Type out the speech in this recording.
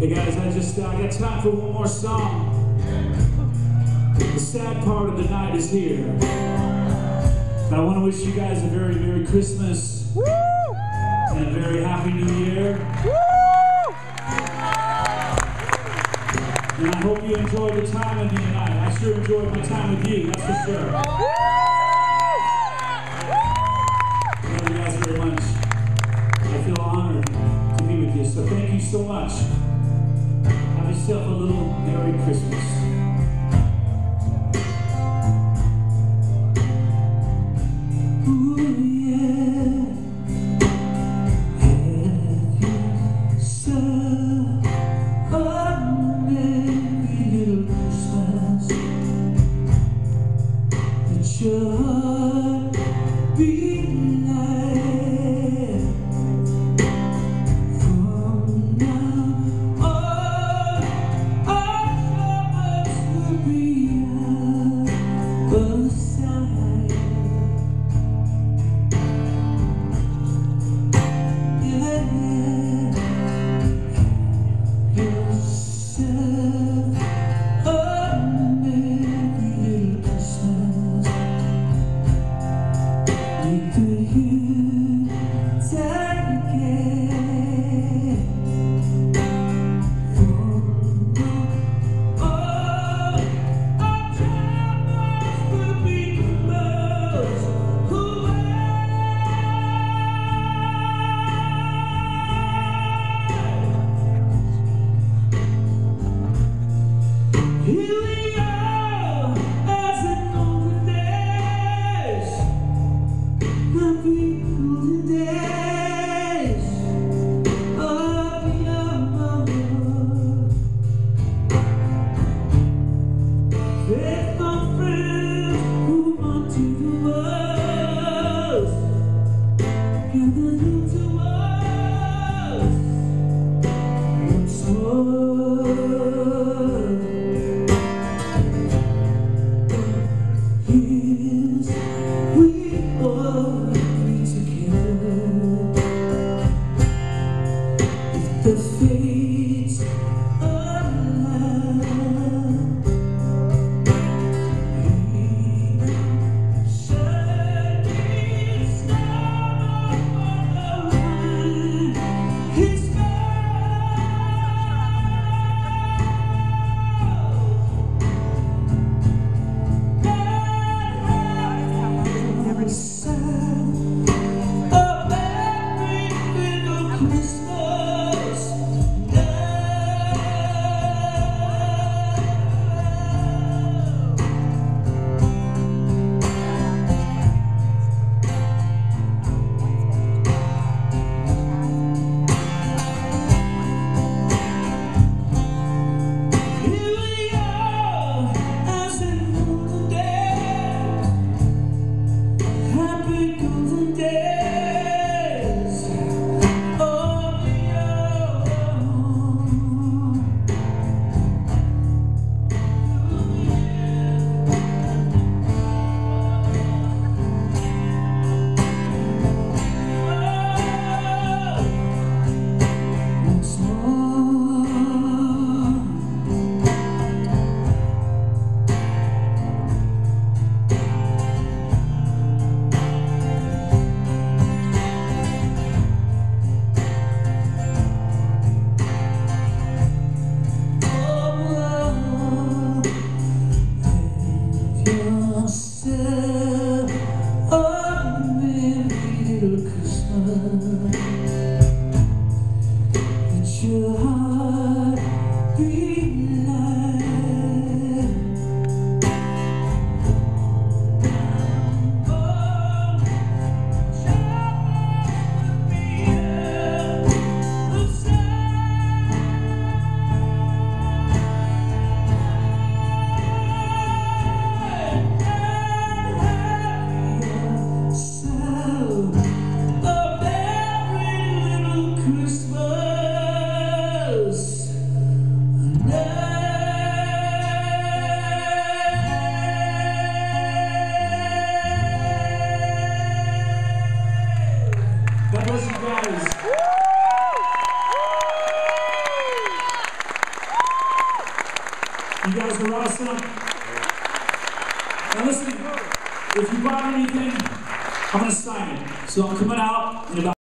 I just—I uh, got time for one more song. The sad part of the night is here. But I want to wish you guys a very Merry Christmas and a very Happy New Year. And I hope you enjoyed the time with me tonight. I sure enjoyed my time with you, that's for sure. Love you guys very much. I feel honored to be with you, so thank you so much. Yourself a little Merry Christmas. Ooh, yeah. 如果。Your You guys are awesome. Now listen, if you buy anything, I'm gonna sign it. So I'm coming out in about